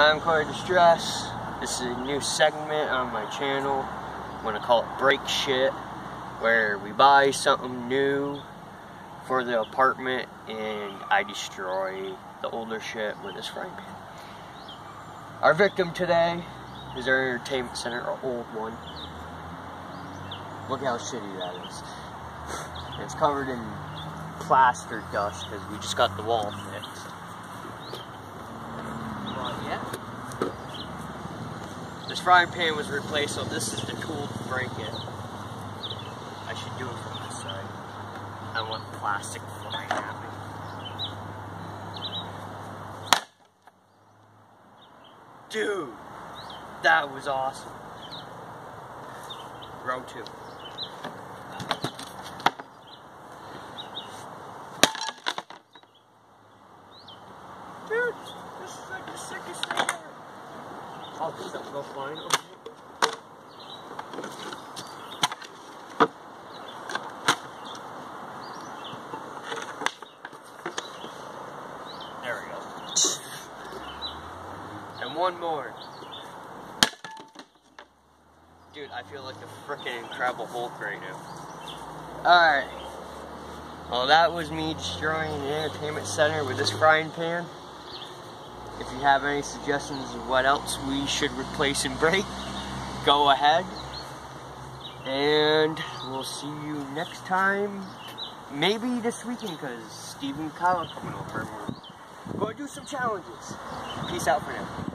I'm Cody Destressed. This is a new segment on my channel. I'm gonna call it Break Shit, where we buy something new for the apartment and I destroy the older shit with this frying pan. Our victim today is our entertainment center, our old one. Look how shitty that is. It's covered in plaster dust because we just got the wall fixed. This frying pan was replaced, so this is the tool to break it. I should do it from this side. I want plastic flying at me. Dude, that was awesome. Row two. Dude, this is like the ever. Over? There we go. And one more. Dude, I feel like a freaking Incredible Hulk right now. Alright. Well, that was me destroying the entertainment center with this frying pan. If you have any suggestions of what else we should replace and break, go ahead. And we'll see you next time. Maybe this weekend, because Steve and Kyle coming over. We're going to do some challenges. Peace out for now.